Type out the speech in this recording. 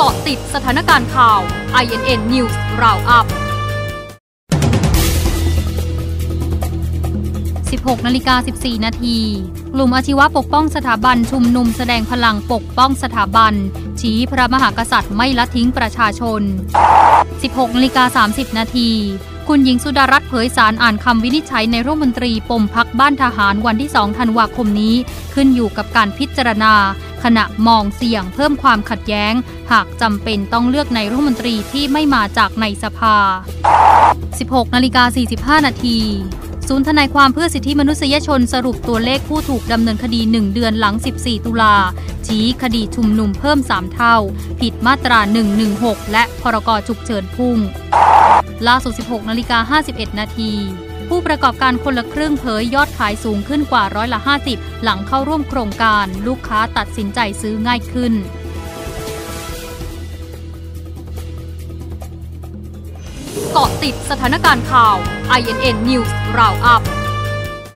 เกาะติดสถานการณ์ข่าว INN News Roundup 16นาฬิกา14 นาที กลุ่มอาชีวะปกป้องสถาบันชุมนุมแสดงพลังปกป้องสถาบัน ชี้พระมหากษัตริย์ไม่ละทิ้งประชาชน 16นาฬิกา30 นาทีคุณหญิงสุดารัตน์เผยสารอ่านคำวินิจฉัยในร่วมมนตรีปมพักบ้านทหารวันที่ 2 ธันวาคมนี้ ขึ้นอยู่กับการพิจารณา ขณะมองเสี่ยงเพิ่มความขัดแย้ง หากจำเป็นต้องเลือกในร่วมมนตรีที่ไม่มาจากในสภา 16นาฬิกา45 นาทีศูนย์ทนายความเพื่อสิทธิมนุษยชนสรุปตัวเลขผู้ถูกดำเนินคดี 1 เดือนหลัง 14 ตุลา ชี้คดีชุมนุมเพิ่ม 3 เท่า ผิดมาตรา 116 และพรกฉุกเฉินพุ่งล่าสุด 16นาฬิกา51 นาที ผู้ประกอบการคนละครึ่งเผยยอดขายสูงขึ้นกว่าร้อยละ 50 หลังเข้าร่วมโครงการ ลูกค้าตัดสินใจซื้อง่ายขึ้นเกาะติดสถานการณ์ข่าว INN News Roundup